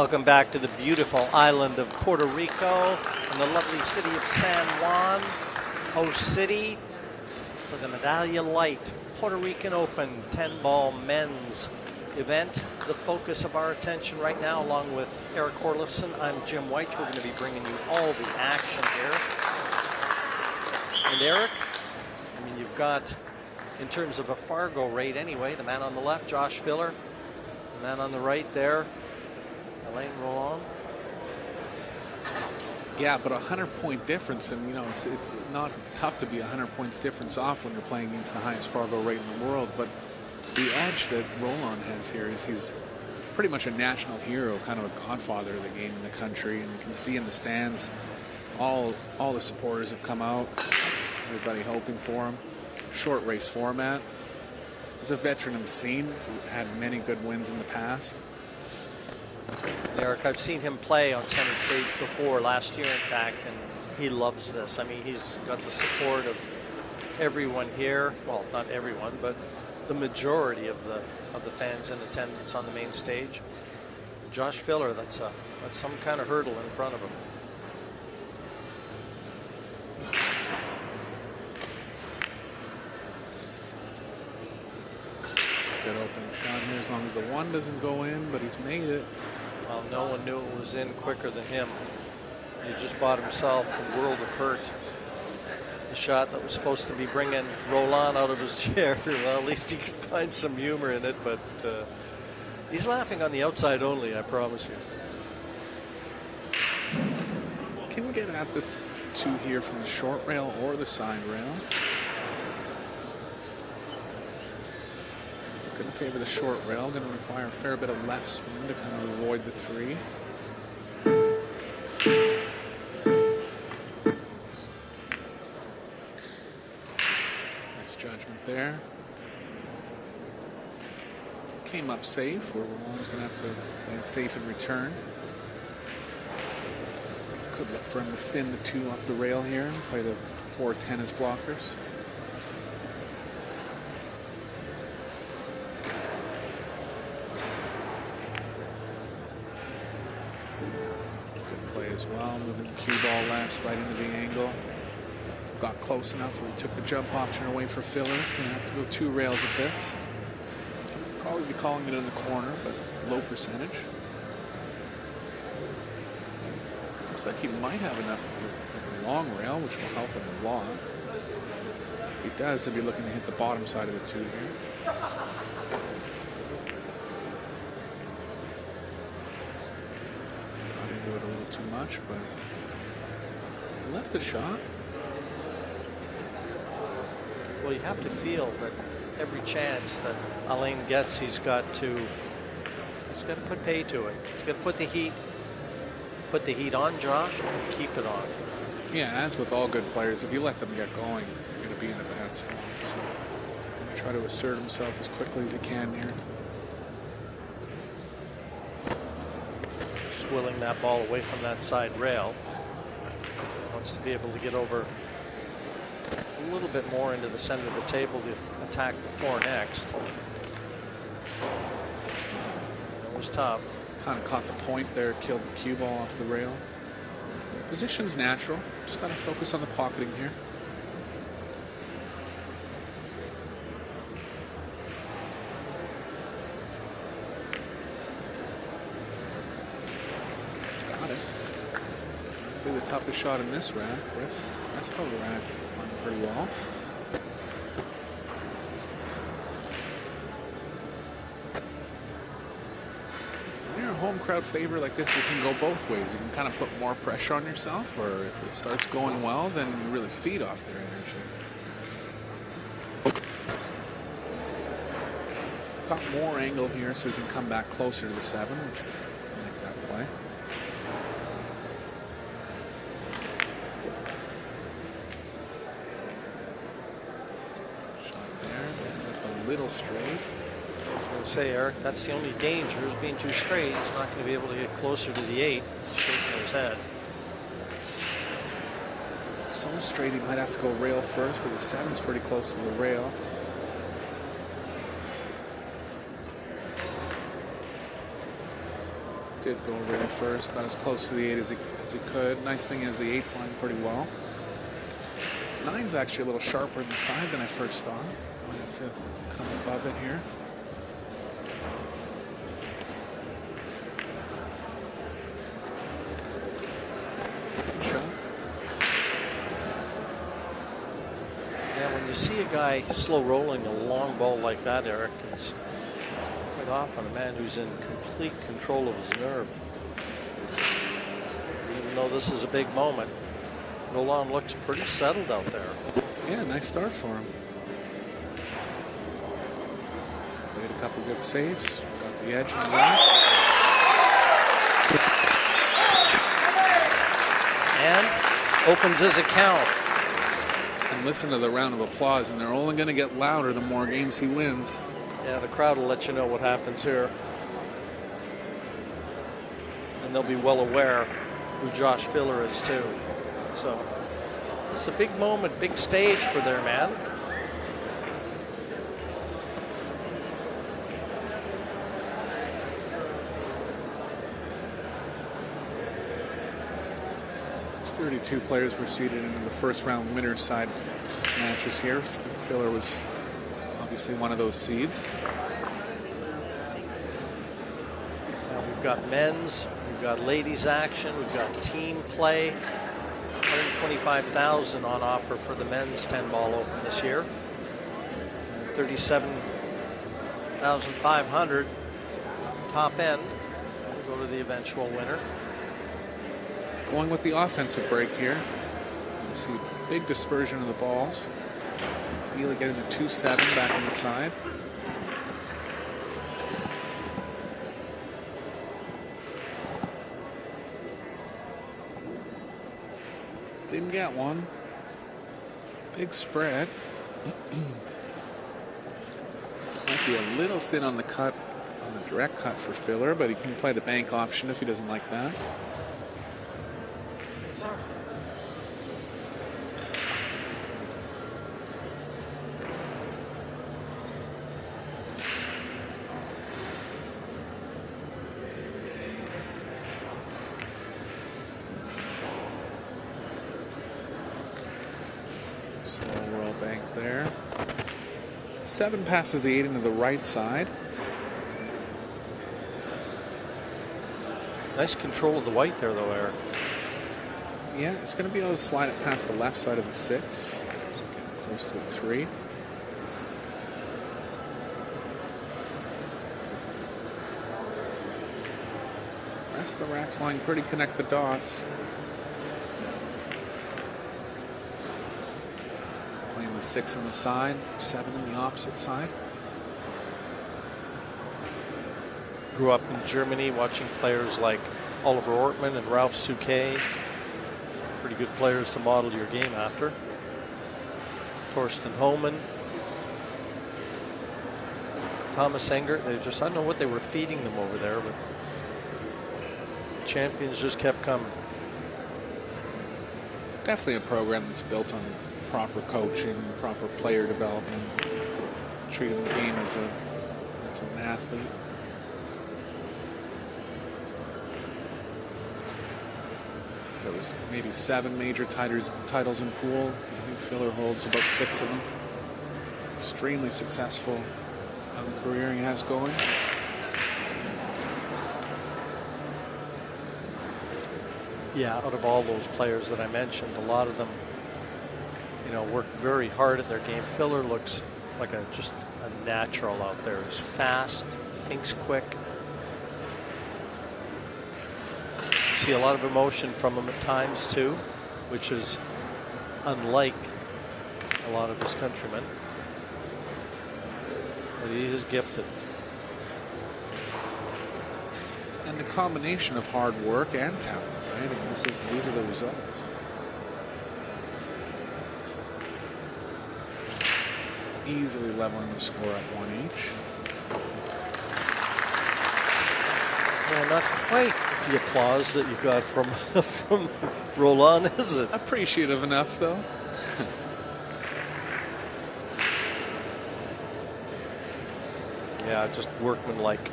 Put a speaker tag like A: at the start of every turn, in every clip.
A: Welcome back to the beautiful island of Puerto Rico and the lovely city of San Juan, host city for the Medalla Light Puerto Rican Open 10 ball men's event. The focus of our attention right now, along with Erik Hjorleifson, I'm Jim Wych. We're going to be bringing you all the action here. And Eric, I mean, you've got, in terms of a Fargo rate anyway, the man on the left, Josh Filler, the man on the right there, Alan Rolon.
B: Yeah, but a 100 point difference, and you know, it's, it's not tough to be 100 points difference off when you're playing against the highest Fargo rate in the world. But the edge that Rolon has here is he's pretty much a national hero, kind of a godfather of the game in the country. And you can see in the stands, all all the supporters have come out, everybody hoping for him. Short race format. He's a veteran in the scene had many good wins in the past.
A: Eric, I've seen him play on center stage before, last year in fact, and he loves this. I mean, he's got the support of everyone here. Well, not everyone, but the majority of the of the fans in attendance on the main stage. Josh Filler, that's a that's some kind of hurdle in front of him.
B: Good opening shot here as long as the one doesn't go in, but he's made it.
A: Well, no one knew it was in quicker than him. He just bought himself a world of hurt. The shot that was supposed to be bringing Rolon out of his chair. Well, at least he could find some humor in it, but uh, he's laughing on the outside only, I promise you.
B: Can we get at this two here from the short rail or the side rail. Going to favor the short rail. Going to require a fair bit of left spin to kind of avoid the three. Nice judgment there. Came up safe, where Rolon's going to have to play safe in return. Could look for him to thin the two up the rail here and play the four tennis blockers. Ball last right into the angle. Got close enough where he took the jump option away for Filler. Gonna have to go two rails at this. Probably be calling it in the corner, but low percentage. Looks like he might have enough of the long rail, which will help him a lot. If he does, he'll be looking to hit the bottom side of the two here. Got into it a little too much, but left the shot.
A: Well, you have to feel that every chance that Alan gets, he's got to he's got to put pay to it. He's got to put the heat put the heat on Josh and keep it on.
B: Yeah, as with all good players, if you let them get going, you're going to be in a bad spot. So, try to assert himself as quickly as he can here.
A: willing that ball away from that side rail. Wants to be able to get over a little bit more into the center of the table to attack the four next. It was tough.
B: Kind of caught the point there, killed the cue ball off the rail. Position's natural. Just got to focus on the pocketing here. Shot in this rack. Rest, rest the rack pretty well. When you're a home crowd favorite like this, you can go both ways. You can kind of put more pressure on yourself, or if it starts going well, then you really feed off their energy. Got more angle here so we can come back closer to the seven, which little straight.
A: I was going to say, Eric, that's the only danger is being too straight. He's not going to be able to get closer to the eight. Shaking his head.
B: Some straight, he might have to go rail first, but the seven's pretty close to the rail. Did go rail first, got as close to the eight as he, as he could. Nice thing is the eight's lined pretty well. Nine's actually a little sharper in the side than I first thought. To come above it here. shot.
A: Yeah, when you see a guy slow rolling a long ball like that, Eric, it's quite often a man who's in complete control of his nerve. Even though this is a big moment, Rolon looks pretty settled out there.
B: Yeah, nice start for him. Played a couple good saves, got the edge on right.
A: And opens his account.
B: And listen to the round of applause, and they're only going to get louder the more games he wins.
A: Yeah, the crowd will let you know what happens here. And they'll be well aware who Josh Filler is, too. So it's a big moment, big stage for their man.
B: Thirty-two players were seeded into the first round winner's side matches here. Filler was obviously one of those seeds.
A: Now we've got men's, we've got ladies action, we've got team play. 125,000 on offer for the men's 10 ball open this year. 37,500 top end. We'll go to the eventual winner.
B: Going with the offensive break here. You see big dispersion of the balls. Healy getting the 2-7 back on the side. Didn't get one. Big spread. Might be a little thin on the cut, on the direct cut for Filler, but he can play the bank option if he doesn't like that. Slow roll bank there. Seven passes the eight into the right side.
A: Nice control of the white there, though, Eric.
B: Yeah, it's going to be able to slide it past the left side of the six. Getting close to the three. Rest of the racks line pretty connect the dots. Playing the six on the side, seven on the opposite side.
A: Grew up in Germany watching players like Oliver Ortmann and Ralf Souquet. Pretty good players to model your game after. Thorsten Hohmann. Thomas Engert. They just, I don't know what they were feeding them over there, but champions just kept coming.
B: Definitely a program that's built on proper coaching, proper player development, treating the game as a as an athlete. There was maybe seven major titles titles in pool. I think Filler holds about six of them. Extremely successful young career he has going.
A: Yeah, out of all those players that I mentioned, a lot of them, you know, work very hard at their game. Filler looks like a just a natural out there. He's fast, thinks quick. See a lot of emotion from him at times too, which is unlike a lot of his countrymen. But he is gifted.
B: And the combination of hard work and talent, right? And this is these are the results. Easily leveling the score at one each.
A: Well, not quite the applause that you got from from Rolon, is it?
B: Appreciative enough, though.
A: Yeah, just workmanlike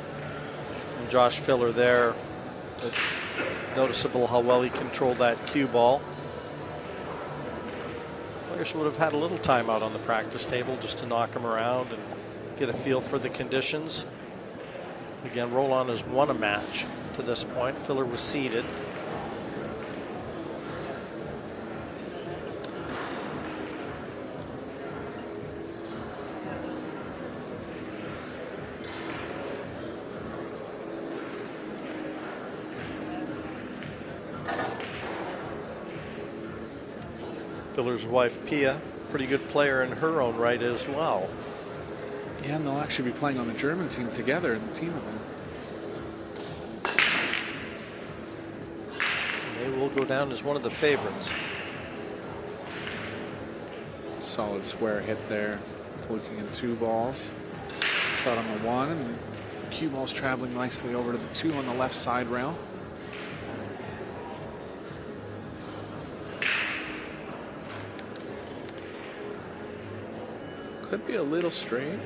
A: from Josh Filler there. But noticeable how well he controlled that cue ball. Would have had a little time out on the practice table just to knock him around and get a feel for the conditions. Again, Rolon has won a match to this point. Filler was seeded. Filler's wife, Pia, pretty good player in her own right as well.
B: Yeah, and they'll actually be playing on the German team together in the team event.
A: And they will go down as one of the favorites.
B: Solid square hit there, looking in two balls. Shot on the one, and the cue ball's traveling nicely over to the two on the left side rail. Could be a little straight.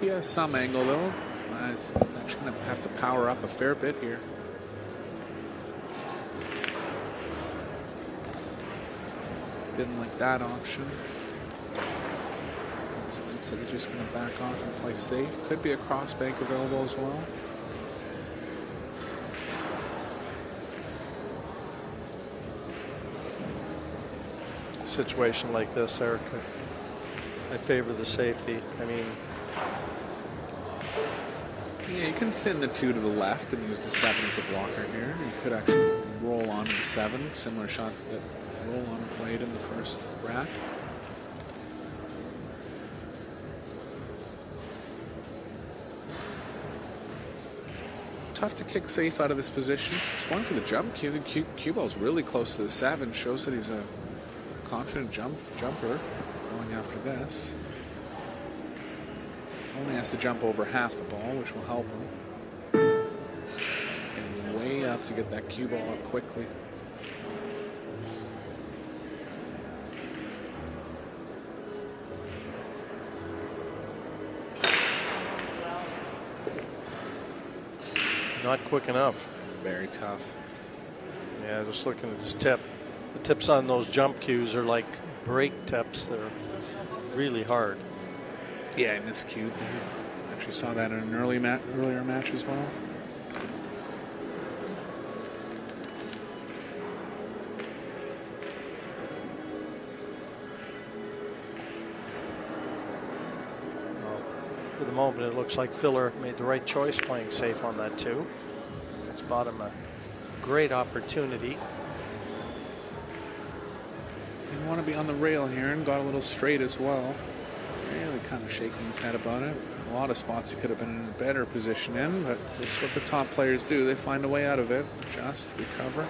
B: He has some angle though. It's actually going to have to power up a fair bit here. Didn't like that option. Looks like he's just going to back off and play safe. Could be a cross bank available as well.
A: Situation like this, Eric, I favor the safety. I mean,
B: yeah, you can thin the two to the left and use the seven as a blocker here. You could actually roll on to the seven, similar shot that Rolon played in the first rack. Tough to kick safe out of this position. He's going for the jump cue. Cue, cue ball's really close to the seven. Shows that he's a confident jump jumper going after this. Only has to jump over half the ball, which will help him. Getting way up to get that cue ball up quickly.
A: Not quick enough.
B: Very tough.
A: Yeah, just looking at his tip. The tips on those jump cues are like break tips. They're really hard.
B: Yeah, I miscued there. Actually saw that in an early earlier match as well.
A: Well, for the moment, it looks like Filler made the right choice playing safe on that too. It's bought him a great opportunity.
B: Didn't want to be on the rail here and got a little straight as well. Really kind of shaking his head about it. A lot of spots he could have been in a better position in, but it's what the top players do. They find a way out of it, adjust, recover.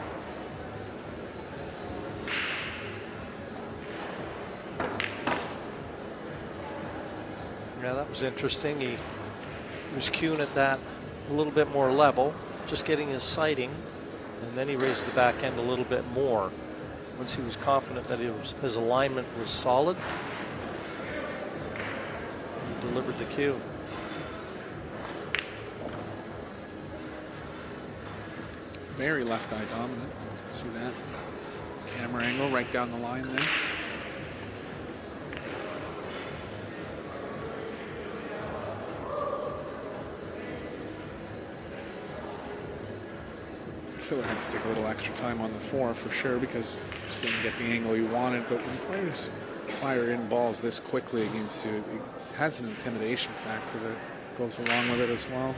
A: Yeah, that was interesting. He, he was cueing at that a little bit more level, just getting his sighting, and then he raised the back end a little bit more once he was confident that was, his alignment was solid. He delivered the cue.
B: Very left eye dominant. You can see that. Camera angle right down the line there. Filler had to take a little extra time on the four for sure because just didn't get the angle he wanted. But when players fire in balls this quickly against you, it has an intimidation factor that goes along with it as well.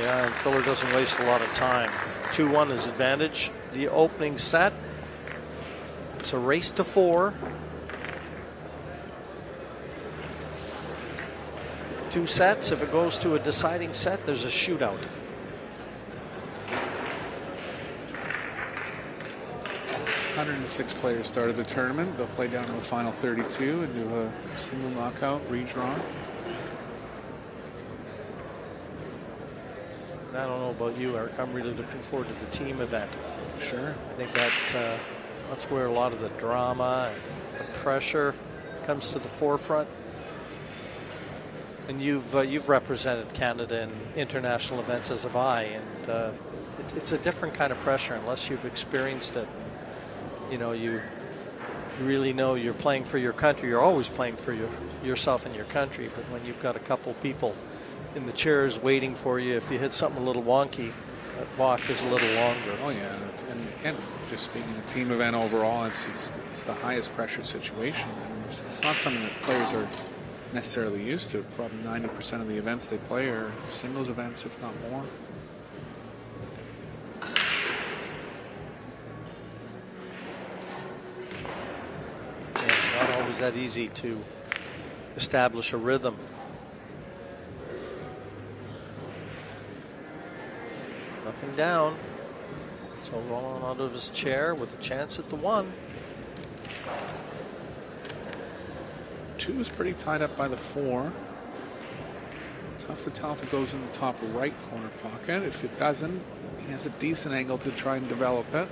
A: Yeah, and Filler doesn't waste a lot of time. 2 1 is advantage. The opening set. It's a race to four. Two sets. If it goes to a deciding set, there's a shootout.
B: Hundred and six players started the tournament. They'll play down to the final 32 and do a single knockout redraw.
A: I don't know about you, Eric. I'm really looking forward to the team event.
B: Sure.
A: I think that uh, that's where a lot of the drama and the pressure comes to the forefront. And you've uh, you've represented Canada in international events as have I, and uh, it's, it's a different kind of pressure unless you've experienced it. You know, you really know you're playing for your country. You're always playing for your yourself and your country. But when you've got a couple people in the chairs waiting for you, if you hit something a little wonky, that walk is a little longer.
B: Oh yeah, and, and just being a team event overall, it's it's, it's the highest pressure situation, and it's, it's not something that players are necessarily used to. Probably 90% of the events they play are singles events, if not more.
A: Not always that easy to establish a rhythm. Nothing down. So rolling out of his chair with a chance at the one.
B: Two is pretty tied up by the four. Tough to tell if it goes in the top right corner pocket. If it doesn't, he has a decent angle to try and develop it.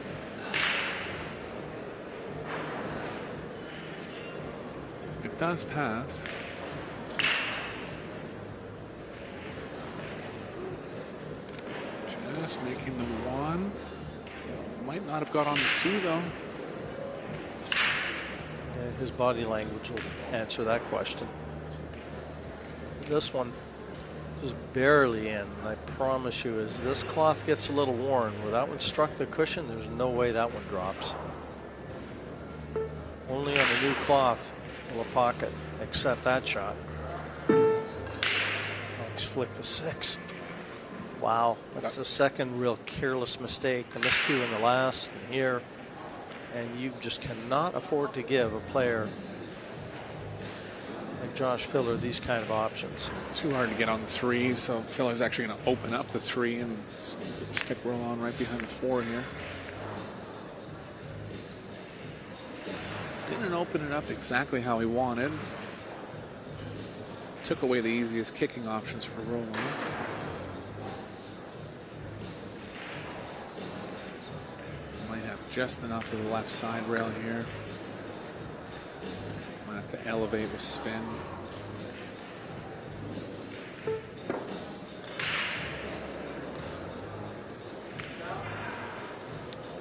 B: It does pass. Just making the one. Might not have got on the two though.
A: His body language will answer that question. This one is barely in. I promise you, as this cloth gets a little worn, where that one struck the cushion, there's no way that one drops. Only on a new cloth will a pocket accept that shot. Oh, he's flicked the six. Wow, that's the second real careless mistake. The miscue in the last and here. And you just cannot afford to give a player like Josh Filler these kind of options.
B: Too hard to get on the three, so Filler's actually going to open up the three and stick Rolon right behind the four here. Didn't open it up exactly how he wanted. Took away the easiest kicking options for Rolon. Might have just enough of the left side rail here. Might have to elevate with spin.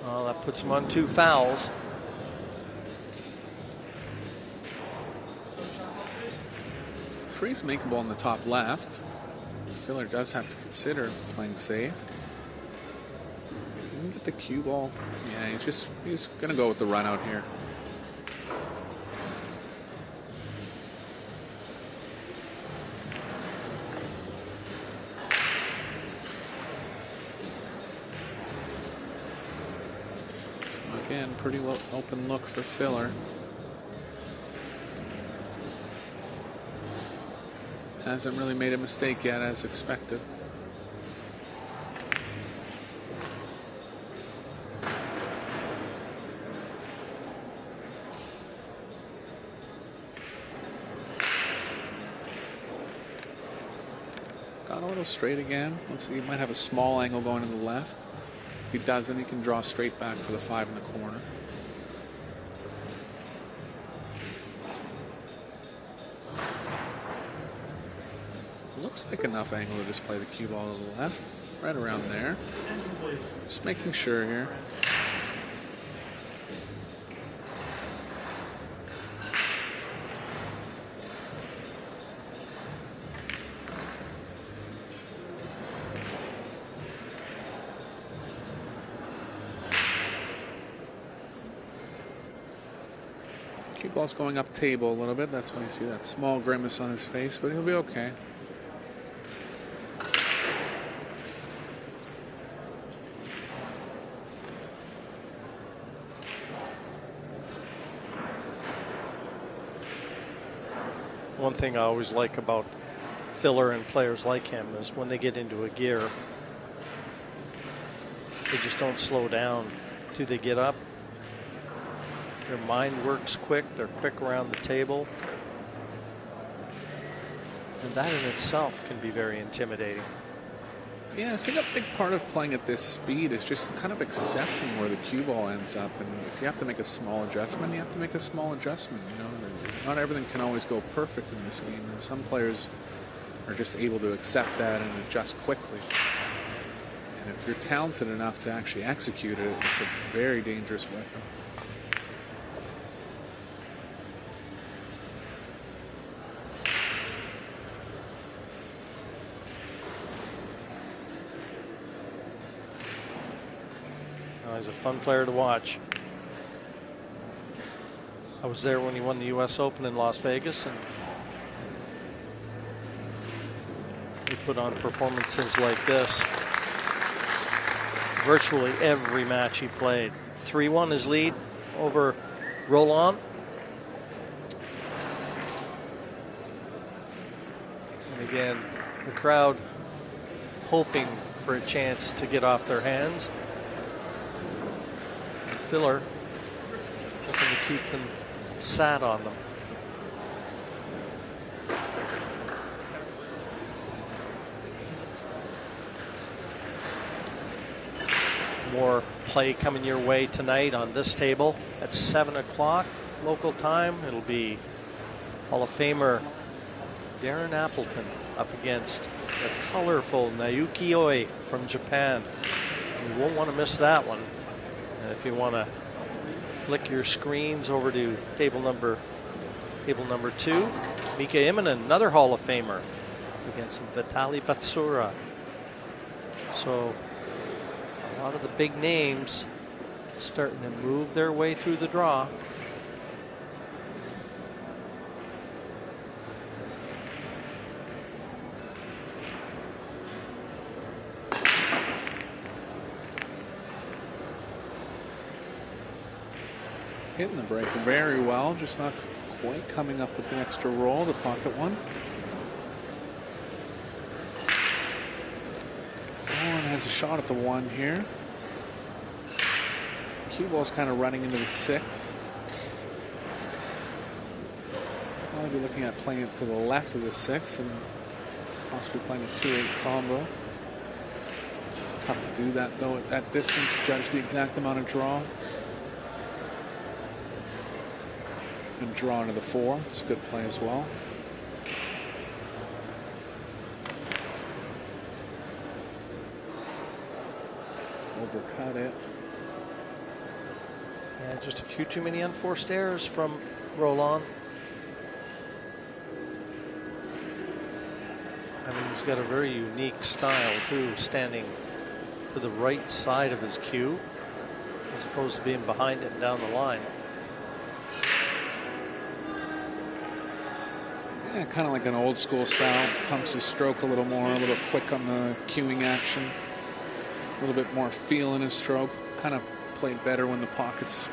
A: Well, that puts him on two fouls.
B: Three's makeable on the top left. Filler does have to consider playing safe. The cue ball, yeah, he's just he's gonna go with the run out here. Again, pretty open look for Filler. Hasn't really made a mistake yet, as expected. Little straight again. Looks like he might have a small angle going to the left. If he doesn't, he can draw straight back for the five in the corner. Looks like enough angle to just play the cue ball to the left, right around there. Just making sure here. Cue ball's going up table a little bit. That's why you see that small grimace on his face, but he'll be okay.
A: One thing I always like about Filler and players like him is when they get into a gear, they just don't slow down till they get up. Their mind works quick, they're quick around the table. And that in itself can be very intimidating.
B: Yeah, I think a big part of playing at this speed is just kind of accepting where the cue ball ends up. And if you have to make a small adjustment, you have to make a small adjustment. You know, not everything can always go perfect in this game. And some players are just able to accept that and adjust quickly. And if you're talented enough to actually execute it, it's a very dangerous weapon.
A: He's a fun player to watch. I was there when he won the U.S. Open in Las Vegas, and he put on performances like this virtually every match he played. 3 1 his lead over Rolon. And again, the crowd hoping for a chance to get off their hands. Filler hoping to keep them sat on them. More play coming your way tonight on this table at 7 o'clock local time. It'll be Hall of Famer Darren Appleton up against the colorful Naoki Oi from Japan. You won't want to miss that one. If you want to flick your screens over to table number table number two. Mika Immonen, another Hall of Famer, against Vitaliy Patsura. So a lot of the big names starting to move their way through the draw.
B: Hitting the break very well, just not quite coming up with the extra roll, the pocket one. Alan has a shot at the one here. Cue ball's kind of running into the six. Probably be looking at playing it to the left of the six and possibly playing a 2-8 combo. Tough to do that though at that distance, judge the exact amount of draw. And draw into the four. It's a good play as well. Overcut it.
A: Yeah, just a few too many unforced errors from Rolon. I mean, he's got a very unique style, too, standing to the right side of his cue, as opposed to being behind it and down the line.
B: Yeah, kind of like an old school style. Pumps his stroke a little more, a little quick on the cueing action. A little bit more feel in his stroke. Kind of played better when the pockets.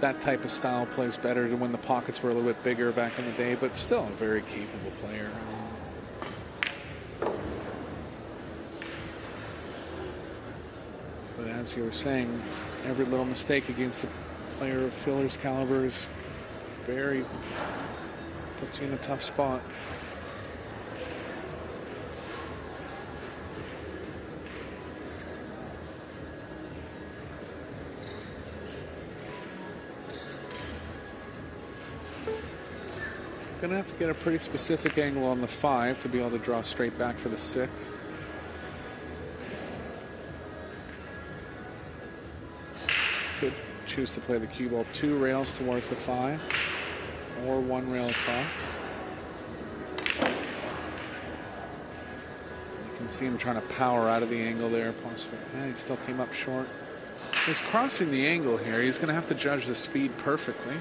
B: That type of style plays better than when the pockets were a little bit bigger back in the day, but still a very capable player. But as you were saying, every little mistake against a player of Filler's caliber is very Puts you in a tough spot. Gonna have to get a pretty specific angle on the five to be able to draw straight back for the six. Could choose to play the cue ball two rails towards the five or one rail across. You can see him trying to power out of the angle there, possibly. Yeah, he still came up short. He's crossing the angle here. He's going to have to judge the speed perfectly.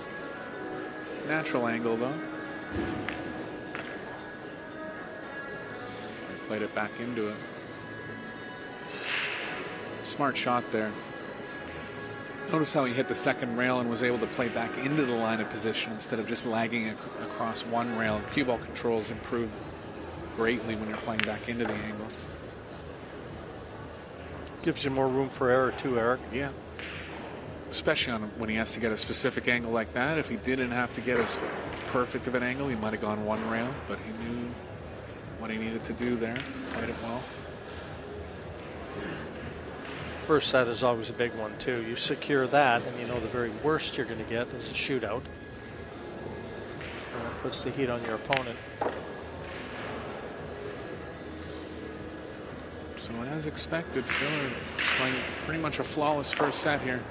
B: Natural angle, though. Played it back into it. Smart shot there. Notice how he hit the second rail and was able to play back into the line of position instead of just lagging ac across one rail. Cue ball controls improve greatly when you're playing back into the angle.
A: Gives you more room for error too, Eric.
B: Yeah. Especially on when he has to get a specific angle like that. If he didn't have to get as perfect of an angle, he might have gone one rail, but he knew what he needed to do there. Played it well.
A: First set is always a big one, too. You secure that, and you know the very worst you're going to get is a shootout. And it puts the heat on your opponent.
B: So as expected, Filler playing pretty much a flawless first set here.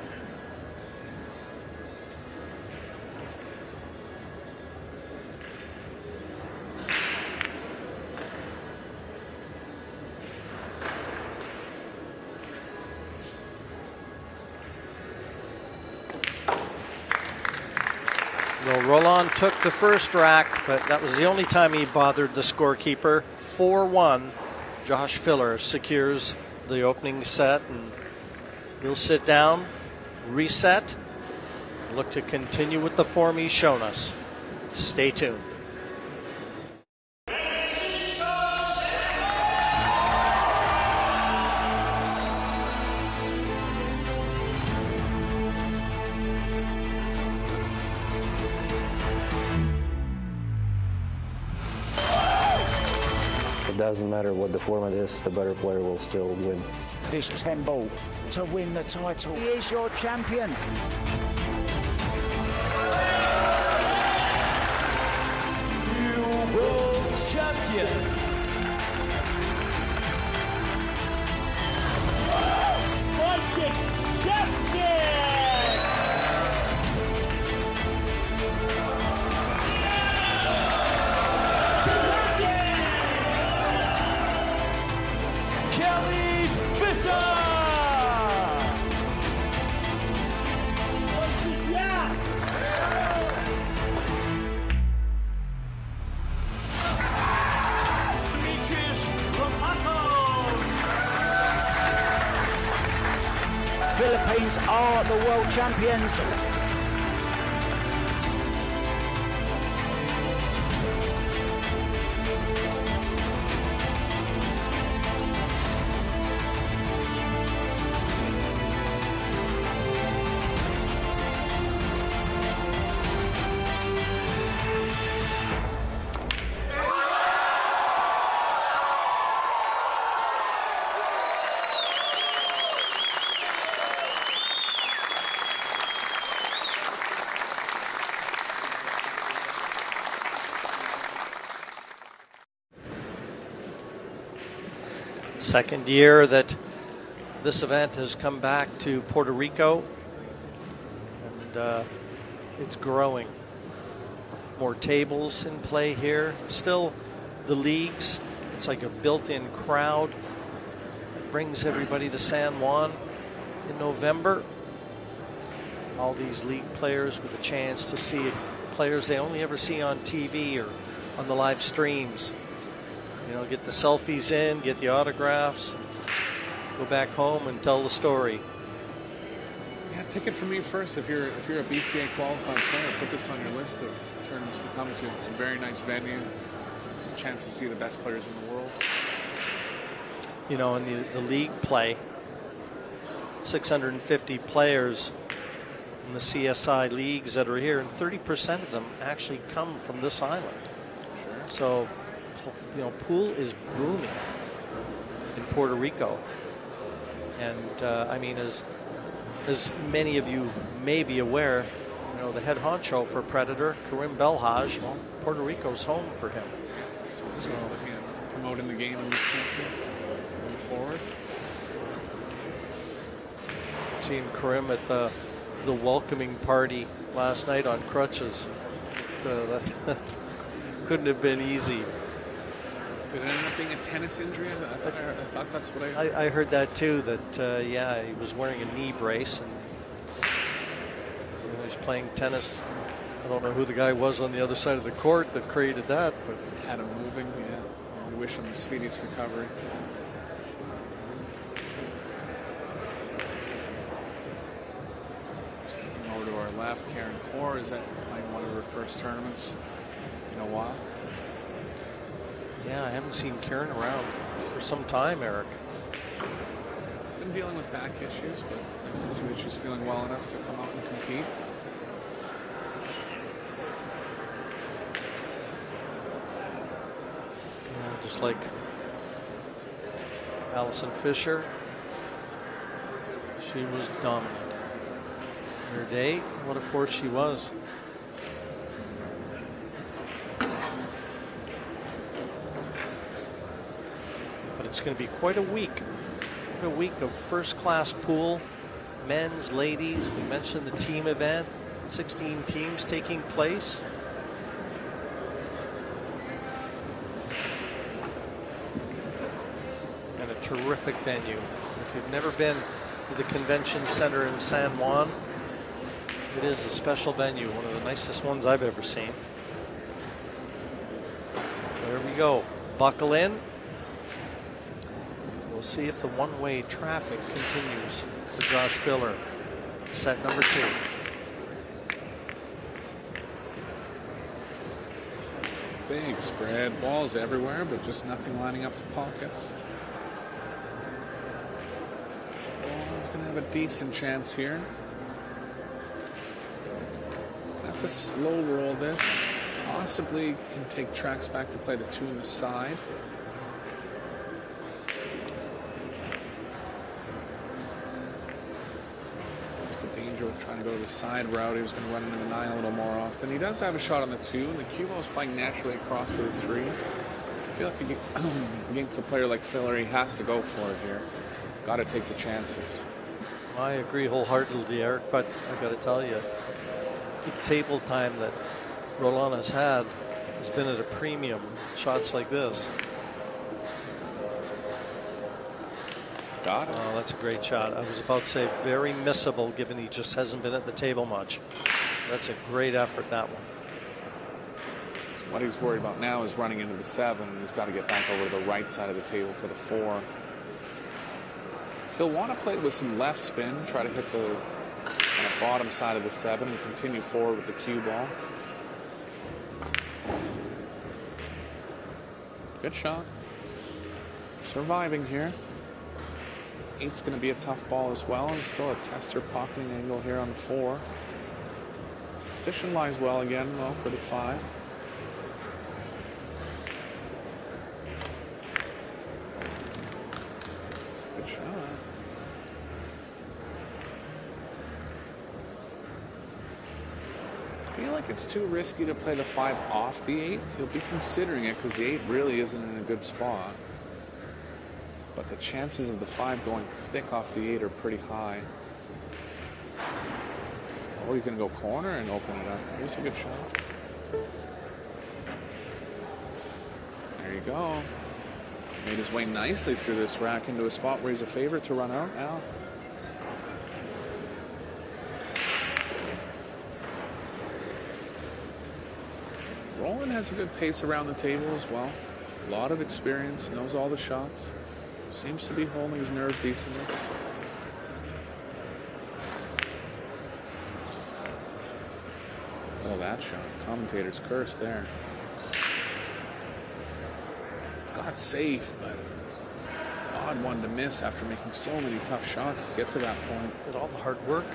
A: Took the first rack, but that was the only time he bothered the scorekeeper. 4 1. Josh Filler secures the opening set, and he'll sit down, reset, look to continue with the form he's shown us. Stay tuned.
C: Doesn't matter what the format is, the better player will still win.
D: This 10 ball to win the title. He is your champion.
E: New world champion.
D: Champions.
A: Second year that this event has come back to Puerto Rico, and uh, it's growing. More tables in play here. Still, the leagues, it's like a built in crowd. It brings everybody to San Juan in November. All these league players with a chance to see players they only ever see on TV or on the live streams. You know, get the selfies in, get the autographs, go back home and tell the story.
B: Yeah, take it from me first. If you're if you're a BCA qualified player, put this on your list of tournaments to come to. A very nice venue, a chance to see the best players in the world.
A: You know, in the, the league play, 650 players in the CSI leagues that are here, and 30% of them actually come from this island.
B: Sure.
A: So, you know, pool is booming in Puerto Rico. And uh, I mean, as as many of you may be aware, you know, the head honcho for Predator, Karim Belhaj, well, Puerto Rico's home for him.
B: So, so looking at promoting the game in this country going forward.
A: Seeing Karim at the the welcoming party last night on crutches. It, uh, that couldn't have been easy.
B: It end up being a tennis injury? I, I, thought, I, I thought that's what I heard.
A: I, I heard that too. That uh, yeah, he was wearing a knee brace and you know, he's playing tennis. I don't know who the guy was on the other side of the court that created that, but
B: Had him moving, yeah. We wish him the speediest recovery. Over to our left, Karen Corr is that playing one of her first tournaments in a while.
A: Yeah, I haven't seen Karen around for some time, Erik.
B: Been dealing with back issues, but nice to see that she's feeling well enough to come out and compete.
A: Yeah, just like Allison Fisher, She was dominant. Her day, what a force she was. It's going to be quite a week. Quite a week of first class pool, men's, ladies. We mentioned the team event, 16 teams taking place. And a terrific venue. If you've never been to the convention center in San Juan, it is a special venue, one of the nicest ones I've ever seen. So here we go. Buckle in. See if the one-way traffic continues for Josh Filler. Set number two.
B: Big spread, balls everywhere, but just nothing lining up to pockets. Oh, he's gonna have a decent chance here. Gonna have to slow roll this. Possibly can take tracks back to play the two in the side. There's the danger with trying to go to the side route. He was going to run into the nine a little more often. He does have a shot on the two, and the cue ball is playing naturally across for the three. I feel like against a player like Filler, he has to go for it here. Got to take the chances.
A: I agree wholeheartedly, Erik, but I got to tell you, the table time that Rolon has had has been at a premium. Shots like this.
B: Got it.
A: Oh, that's a great shot. I was about to say very missable given he just hasn't been at the table much. That's a great effort, that one.
B: So what he's worried about now is running into the seven. He's got to get back over to the right side of the table for the four. He'll want to play with some left spin, try to hit the kind of bottom side of the seven and continue forward with the cue ball. Good shot. Surviving here. Eight's going to be a tough ball as well, and still a tester pocketing angle here on the four. Position lies well again, though, for the five. Good shot. I feel like it's too risky to play the five off the eight. He'll be considering it because the eight really isn't in a good spot. But the chances of the five going thick off the eight are pretty high. Oh, he's going to go corner and open it up. Here's a good shot. There you go. Made his way nicely through this rack into a spot where he's a favorite to run out now. Rolon has a good pace around the table as well. A lot of experience, knows all the shots. Seems to be holding his nerve decently. Oh, that shot. Commentator's curse there. Got safe, but odd one to miss after making so many tough shots to get to that point.
A: Did all the hard work.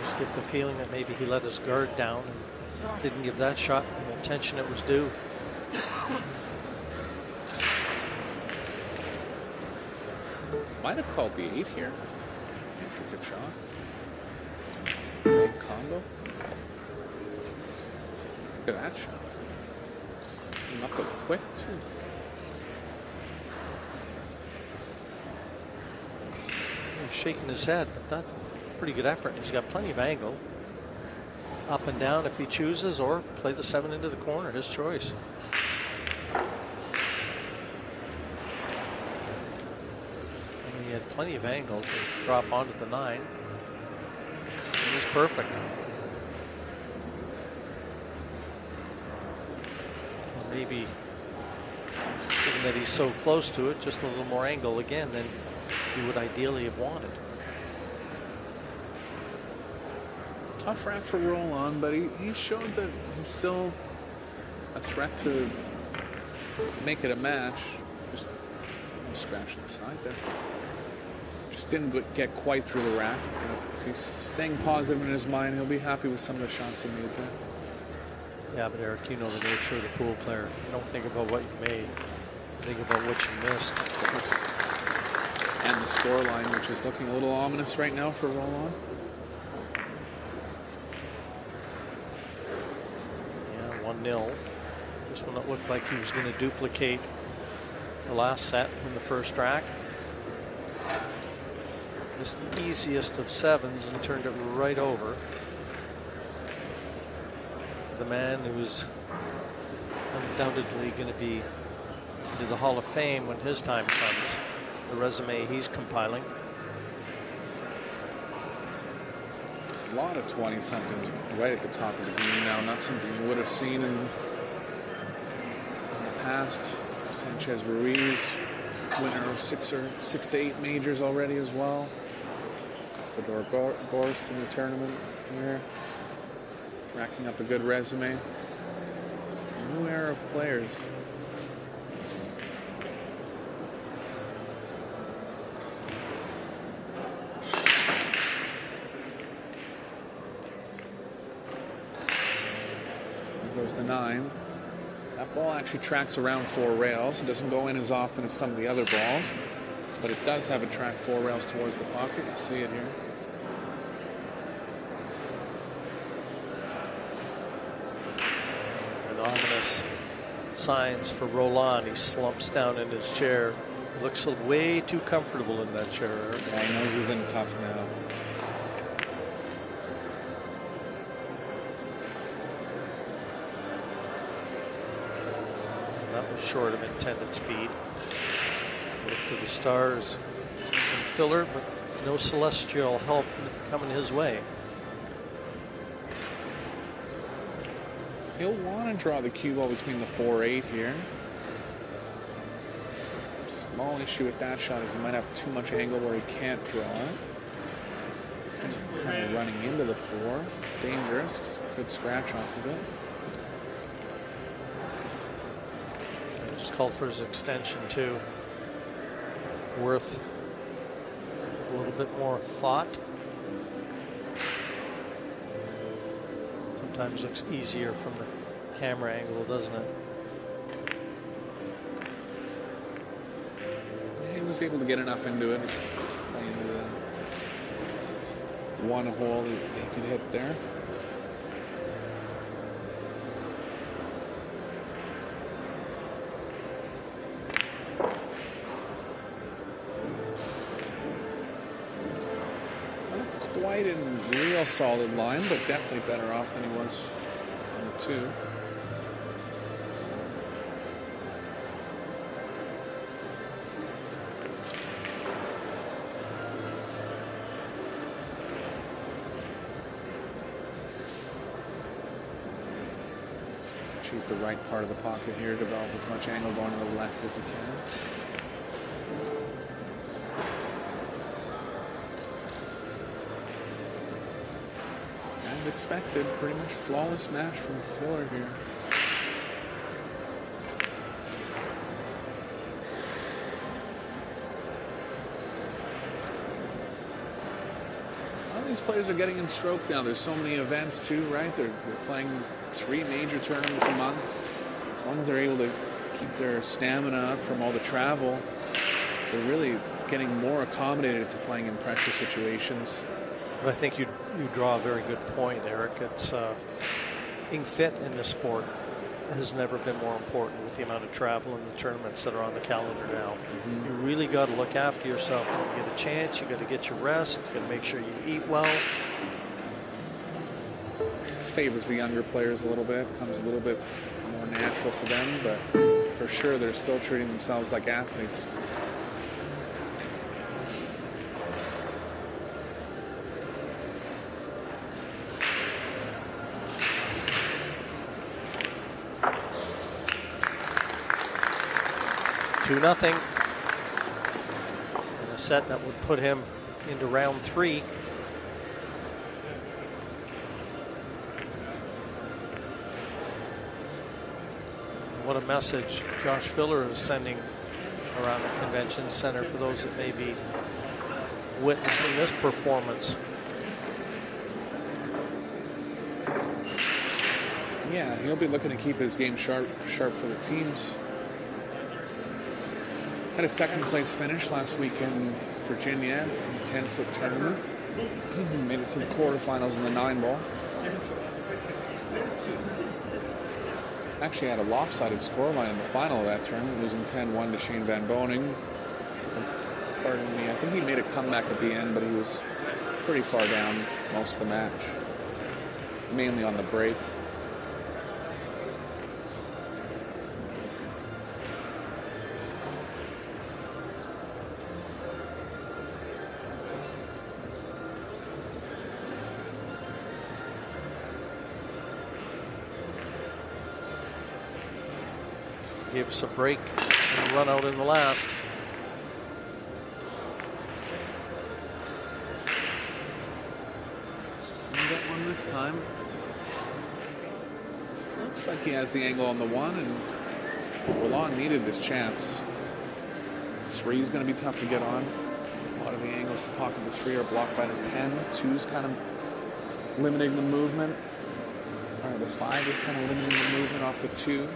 A: Just get the feeling that maybe he let his guard down and didn't give that shot the attention it was due.
B: Might have called the eight here. Intricate shot. Big combo. Look at that shot. Came up quick too.
A: He's shaking his head, but that's pretty good effort. He's got plenty of angle. Up and down if he chooses, or play the seven into the corner, his choice. And he had plenty of angle to drop onto the nine. And was perfect. Maybe, given that he's so close to it, just a little more angle again than he would ideally have wanted.
B: Tough rack for Rolon, but he, he showed that he's still a threat to make it a match. Just scratching the side there. Just didn't get- quite through the rack. But if he's staying positive in his mind, he'll be happy with some of the shots he made there.
A: Yeah, but Erik, you know the nature of the pool player. You don't think about what you made. You think about what you missed.
B: and the score line, which is looking a little ominous right now for Rolon.
A: Yeah, 1 0. This one it looked like he was going to duplicate the last set in the first rack. Missed the easiest of sevens and turned it right over. The man who's undoubtedly going to be into the Hall of Fame when his time comes. The resume he's compiling.
B: A lot of 20 somethings right at the top of the game now. Not something you would have seen in, in the past. Sanchez Ruiz, winner of six or six to eight majors already as well. Fedor Gorst in the tournament here, racking up a good resume. New era of players. There goes the nine. That ball actually tracks around four rails. It doesn't go in as often as some of the other balls, but it does have a track four rails towards the pocket. You see it here.
A: And ominous signs for Rolon. He slumps down in his chair. Looks way too comfortable in that chair.
B: Yeah, he knows he's in tough now.
A: That was short of intended speed. To the stars from Filler, but no celestial help coming his way.
B: He'll want to draw the cue ball between the 4-8 here. Small issue with that shot is he might have too much angle where he can't draw it. Kind of running into the 4. Dangerous. Could scratch off of it.
A: Just called for his extension too. Worth a little bit more thought. Sometimes looks easier from the camera angle, doesn't it?
B: He was able to get enough into it. The one hole he could hit there. In solid line, but definitely better off than he was on the two. Cheat the right part of the pocket here, develop as much angle going to the left as he can. Expected, pretty much flawless match from Filler here. A lot of these players are getting in stroke now. There's so many events too, right? They're, they're playing three major tournaments a month. As long as they're able to keep their stamina up from all the travel, they're really getting more accommodated to playing in pressure situations.
A: I think you you draw a very good point, Erik. It's uh, being fit in the sport has never been more important with the amount of travel and the tournaments that are on the calendar now. You really got to look after yourself when you get a chance. You got to get your rest. You got to make sure you eat well.
B: favors the younger players a little bit, comes a little bit more natural for them, but for sure they're still treating themselves like athletes.
A: Nothing. In a set that would put him into round three. What a message Josh Filler is sending around the convention center for those that may be witnessing this performance.
B: Yeah, he'll be looking to keep his game sharp, sharp for the teams. Had a second place finish last week in Virginia, 10 foot tournament. Made it to the quarterfinals in the nine ball. Actually had a lopsided scoreline in the final of that tournament, losing 10-1 to Shane Van Boening. Pardon me, I think he made a comeback at the end, but he was pretty far down most of the match. Mainly on the break.
A: Gave us a break and a run out in the last.
B: Didn't get one this time. Looks like he has the angle on the one, and Rolon needed this chance. Three is going to be tough to get on. A lot of the angles to pocket the three are blocked by the 10. Two's kind of limiting the movement. The five is kind of limiting the movement off the two.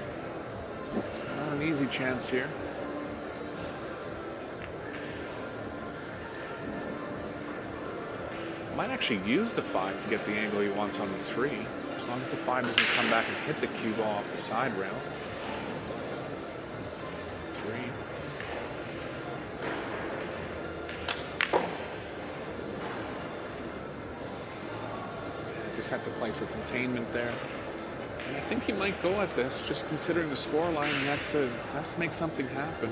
B: An easy chance here. Might actually use the five to get the angle he wants on the three, as long as the five doesn't come back and hit the cue ball off the side rail. Three. Just have to play for containment there. Think he might go at this, just considering the score line. He has to has to make something happen.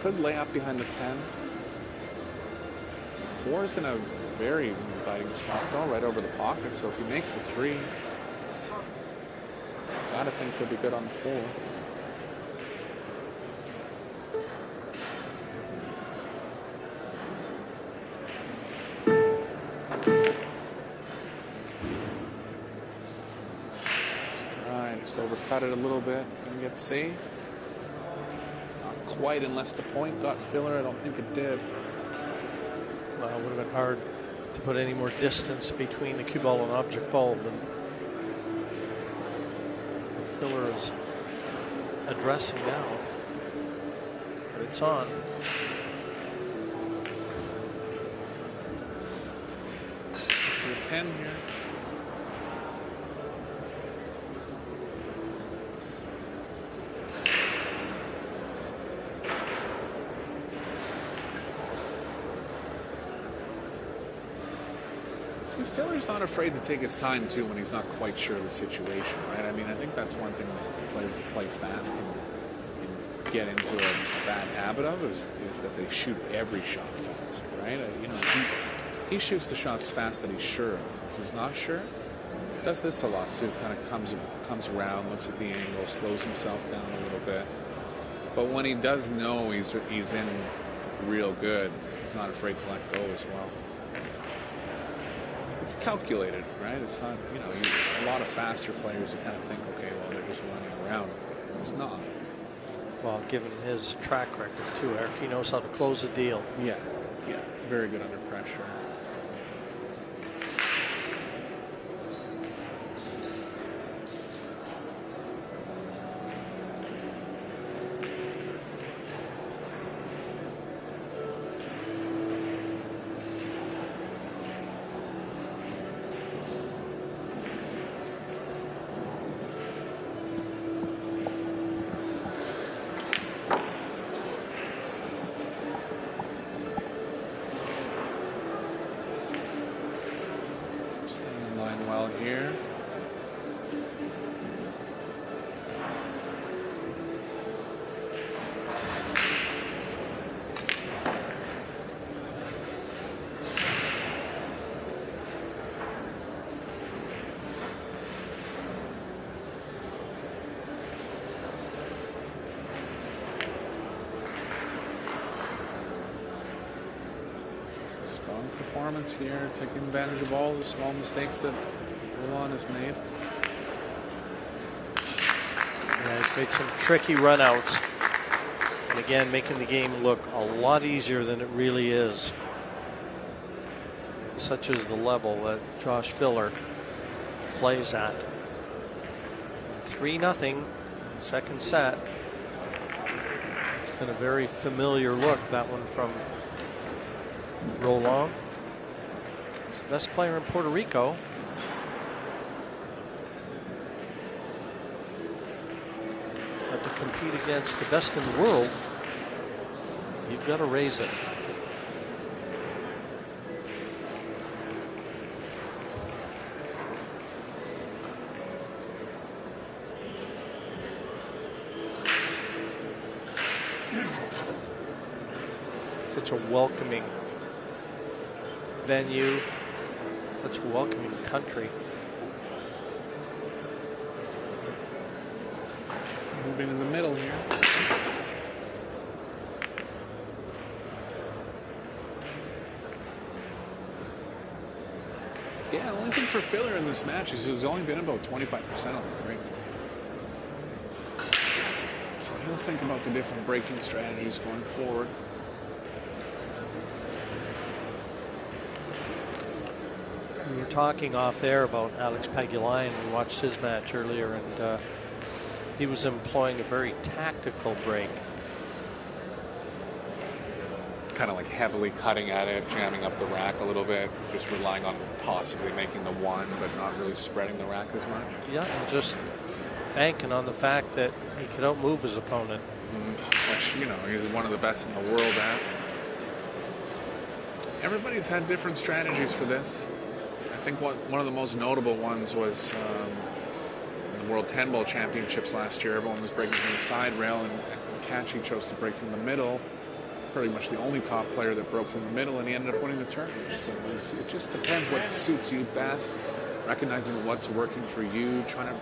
B: Could lay up behind the ten. Four is in a very inviting spot, though, right over the pocket. So if he makes the three, gotta think he'll be good on the four. It a little bit. Gonna get safe. Not quite, unless the point got Filler. I don't think it did.
A: Well, it would have been hard to put any more distance between the cue ball and object ball than the Filler is addressing now. But it's on.
B: For the 10 here. See, Filler's not afraid to take his time too when he's not quite sure of the situation, right? I mean, I think that's one thing that players that play fast can, can get into a, bad habit of is, is that they shoot every shot fast, right? Uh, you know, he, he shoots the shots fast that he's sure of. If he's not sure, does this a lot too. Kind of comes comes around, looks at the angle, slows himself down a little bit. But when he does know he's he's in real good, he's not afraid to let go as well. It's calculated, right? It's not, you know, you, a lot of faster players you kind of think, okay, well they're just running around. It's not.
A: Well, given his track record too, Erik, he knows how to close a deal.
B: Yeah, yeah, very good under pressure. Staying in line well here. Strong performance here, taking advantage of all the small mistakes that Rolon has made.
A: Yeah, he's made some tricky runouts. And again, making the game look a lot easier than it really is. Such is the level that Josh Filler plays at. 3 nothing second set. It's been a very familiar look, that one from Rolon. Best player in Puerto Rico. But to compete against the best in the world, you've got to raise it. Such a welcoming venue, such welcoming country.
B: Moving in the middle here. Yeah, the only thing for Filler in this match is he's only been about 25% on the break. So he'll think about the different breaking strategies going forward.
A: We were talking off there about Alex Pagulayan. We watched his match earlier, and uh, he was employing a very tactical break.
B: Kind of like heavily cutting at it, jamming up the rack a little bit, just relying on possibly making the one, but not really spreading the rack as much.
A: Yeah, and just banking on the fact that he could outmove his opponent.
B: which you know he's one of the best in the world at. Everybody's had different strategies for this. I think what one of the most notable ones was um, the World 10 Ball Championships last year. Everyone was breaking from the side rail, and Kachi chose to break from the middle. Pretty much the only top player that broke from the middle, and he ended up winning the tournament. So it's, it just depends what suits you best. Recognizing what's working for you, trying to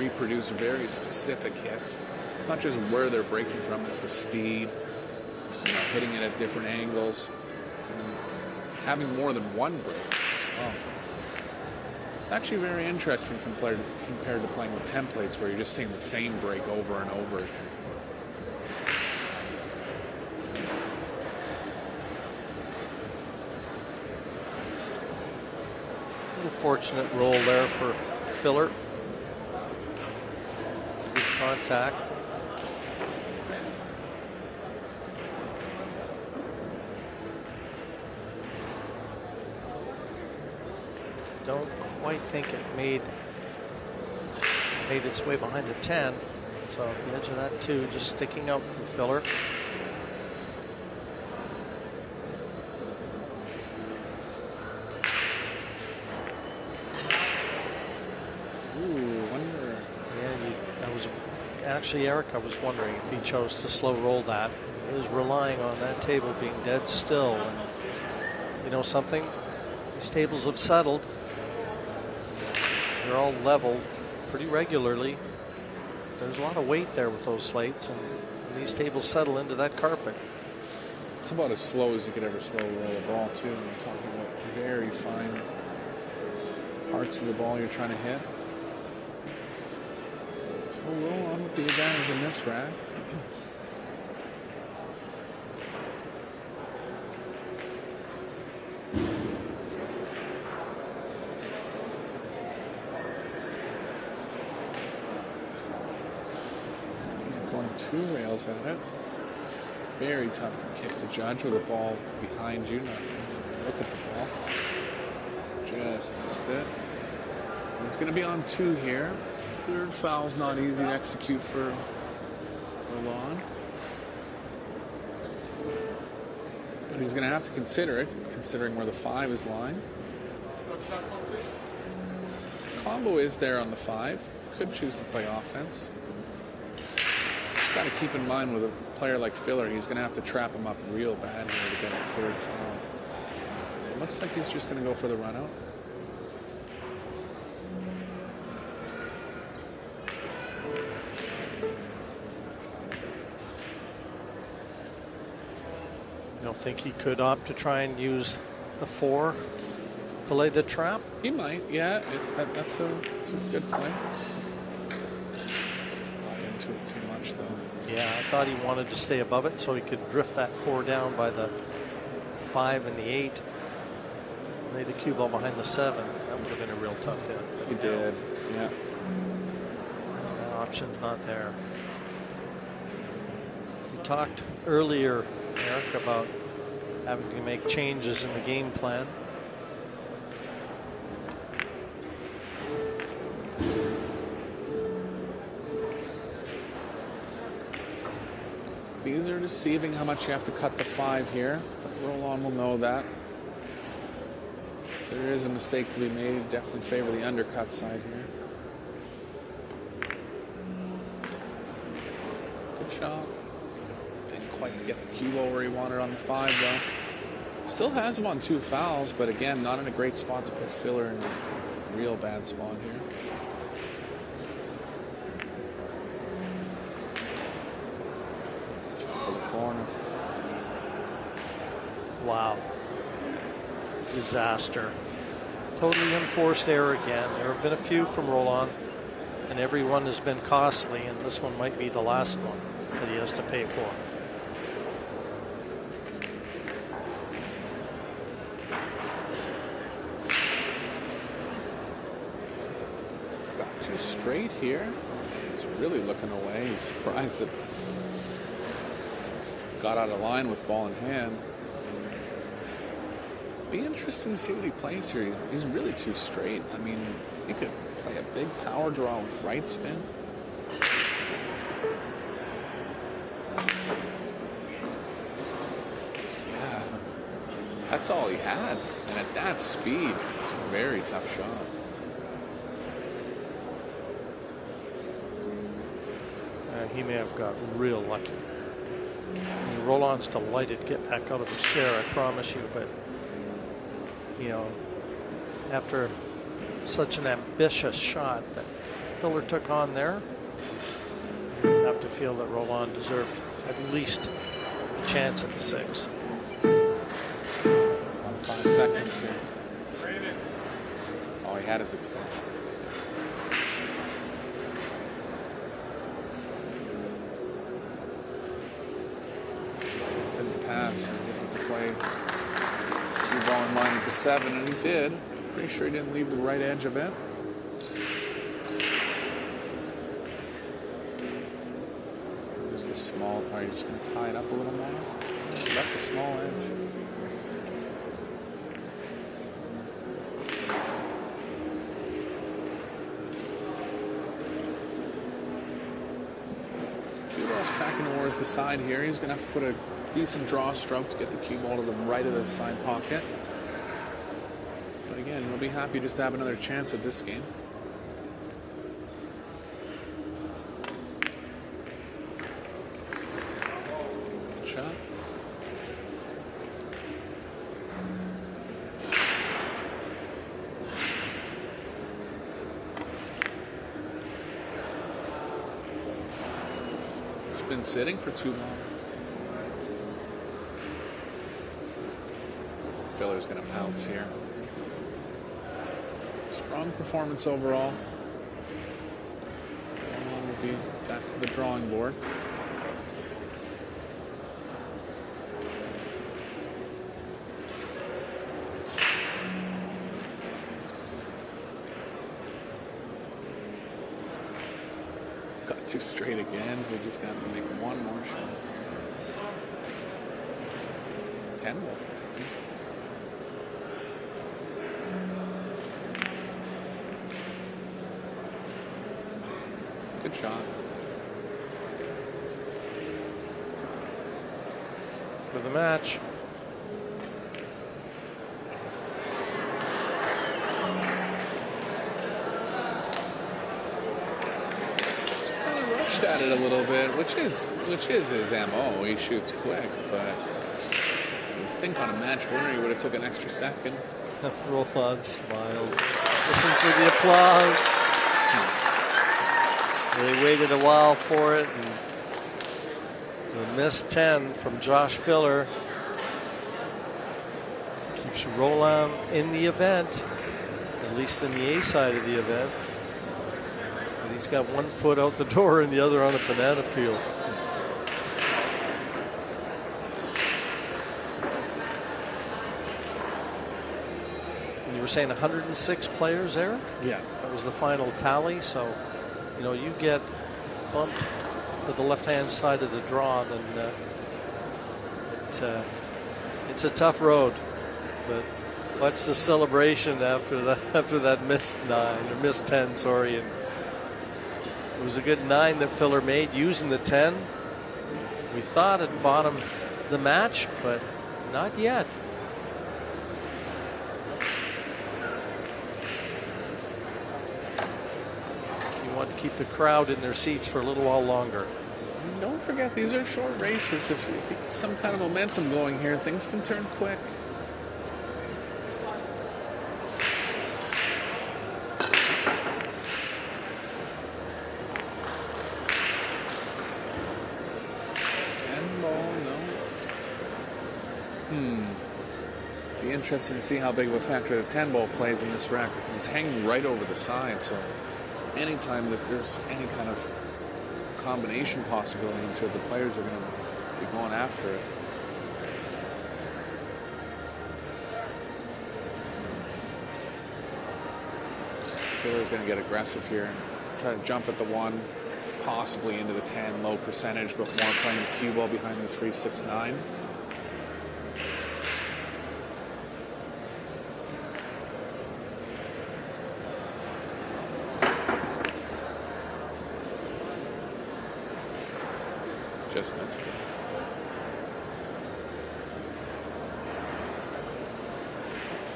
B: reproduce very specific hits. It's not just where they're breaking from; it's the speed, you know, hitting it at different angles, having more than one break as well. It's actually very interesting compared compared to playing with templates where you're just seeing the same break over and over again.
A: fortunate roll there for Filler. Good contact. Don't quite think it made made its way behind the 10. So the edge of that two just sticking out for Filler.
B: Ooh, wonder.
A: Yeah, you, I was actually Erik. I was wondering if he chose to slow roll that. He was relying on that table being dead still, and you know something. These tables have settled. They're all leveled pretty regularly. There's a lot of weight there with those slates, and these tables settle into that carpet.
B: It's about as slow as you could ever slow roll a ball too. When you're talking about very fine parts of the ball you're trying to hit. So we'll roll on with the advantage in this rack. Going two at it. Very tough to kick the judge with a ball behind you, not look at the ball. Just missed it. So he's going to be on two here. Third foul's not easy to execute for Rolon. But he's going to have to consider it, considering where the five is lying. Combo is there on the five. Could choose to play offense. Got to keep in mind with a player like Filler, he's going to have to trap him up real bad here to get a third foul. So it looks like he's just going to go for the run out.
A: You don't think he could opt to try and use the four to lay the trap?
B: He might, yeah. It, that, that's, a, that's a good play. Got into it too much, though.
A: Yeah, I thought he wanted to stay above it so he could drift that four down by the five and the eight. Lay the cue ball behind the seven. That would have been a real tough hit.
B: He did, yeah.
A: That option's not there. You talked earlier, Erik, about having to make changes in the game plan.
B: Are how much you have to cut the five here, but Rolon will know that. If there is a mistake to be made, definitely favor the undercut side here. Good shot. Didn't quite get the cue ball where he wanted on the five, though. Still has him on two fouls, but again, not in a great spot to put Filler in a real bad spot here. Shot for the corner.
A: Wow. Disaster. Totally unforced error again. There have been a few from Rolon, and every one has been costly, and this one might be the last one that he has to pay for.
B: Got two straight here. He's really looking away. He's surprised that got out of line with ball in hand. Be interesting to see what he plays here. He's, he's really too straight. I mean, he could play a big power draw with right spin. Yeah, that's all he had. And at that speed, very tough shot.
A: Uh, he may have got real lucky. I mean, Rolon's delighted to get back out of his chair, I promise you, but, you know, after such an ambitious shot that Filler took on there, you have to feel that Rolon deserved at least a chance at the six.
B: Five seconds here. All he had is extension. Six didn't pass, so he doesn't have to play two ball in line with the seven, and he did. Pretty sure he didn't leave the right edge of it. There's the small. Oh, Are you just going to tie it up a little more? Left the small edge. Tracking towards the side here. He's going to have to put a decent draw stroke to get the cue ball to the right of the side pocket. He'll be happy just to have another chance at this game. Good shot. He's been sitting for too long. Filler's going to pounce here. Strong performance overall. And we'll be back to the drawing board. Got two straight again, so just gonna have to make one more shot. Ten ball. Shot.
A: For the match.
B: Just kind of rushed at it a little bit, which is which is his mo. He shoots quick, but you'd think on a match winner he would have took an extra second.
A: Rolon smiles. Listen for the applause. They waited a while for it, and the missed 10 from Josh Filler keeps Rolon in the event, at least in the A side of the event. And he's got one foot out the door and the other on a banana peel. You were saying 106 players, Erik?
B: Yeah.
A: That was the final tally. So, you know, you get bumped to the left-hand side of the draw, then uh, it uh, It's a tough road, but what's the celebration after that after that missed nine or missed ten? Sorry, and it was a good nine that Filler made using the ten. We thought it bottomed the match, but not yet. You want to keep the crowd in their seats for a little while longer.
B: Don't forget, these are short races. If, if you get some kind of momentum going here, things can turn quick. Hmm. Interesting to see how big of a factor the ten ball plays in this rack because it's hanging right over the side. So anytime that there's any kind of combination possibility possibilities where the players are going to be going after it. Filler's going to get aggressive here and try to jump at the one, possibly into the 10, low percentage, but more playing the cue ball behind the 3 6 9.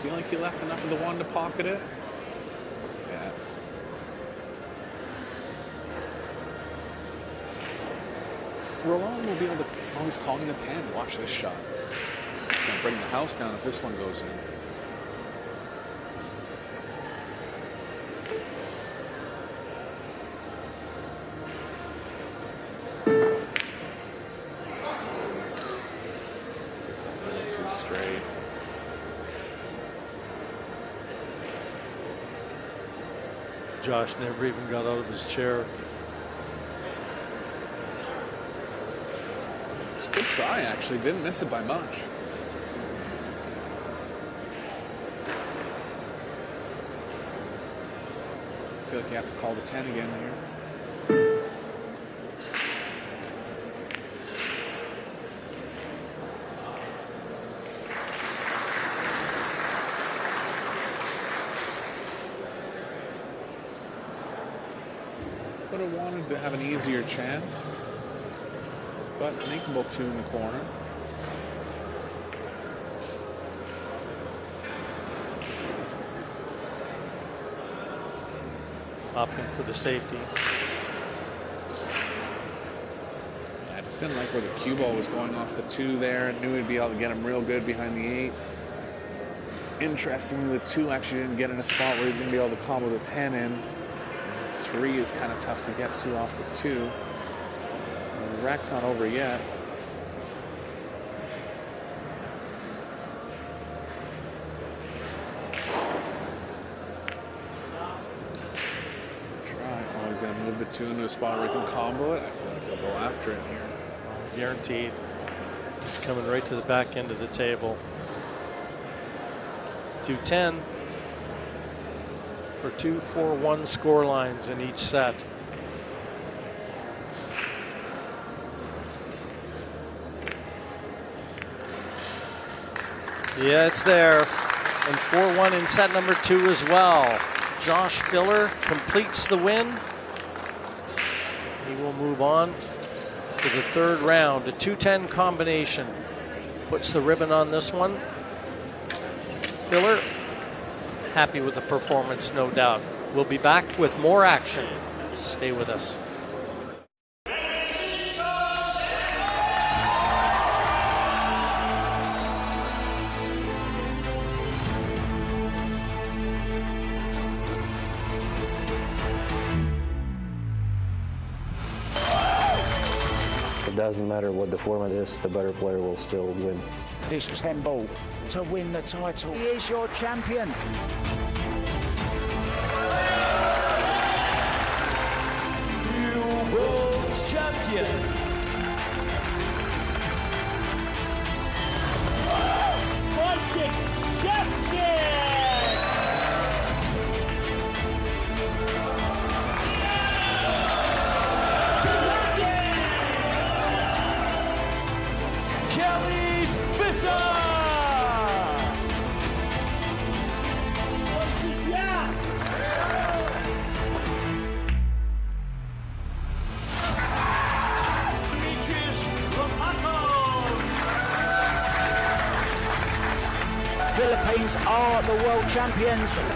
B: Feel like he left enough of the one to pocket it? Yeah. Rolon will be able to. Oh, he's calling the 10. Watch this shot. Gonna bring the house down if this one goes in.
A: Josh never even got out of his chair.
B: It's a good try, actually. Didn't miss it by much. I feel like you have to call the 10 again here. Would have wanted to have an easier chance, but makeable two in the corner.
A: Opting for the safety.
B: I just didn't like where the cue ball was going off the two there. Knew he'd be able to get him real good behind the eight. Interestingly, the two actually didn't get in a spot where he's going to be able to combo the 10 in. Three is kind of tough to get to off the two. So the rack's not over yet. Try. Oh, he's going to move the two into a spot where he can combo it. I feel like he'll go after it here.
A: Guaranteed. He's coming right to the back end of the table. 210 for two 4 1 score lines in each set. Yeah, it's there. And 4 1 in set number two as well. Josh Filler completes the win. He will move on to the third round. A 210 combination puts the ribbon on this one. Filler, happy with the performance, no doubt. We'll be back with more action. Stay with us.
C: It doesn't matter what the format is, the better player will still win.
D: This temple to win the title. He is your champion.
E: World champion.
D: Philippines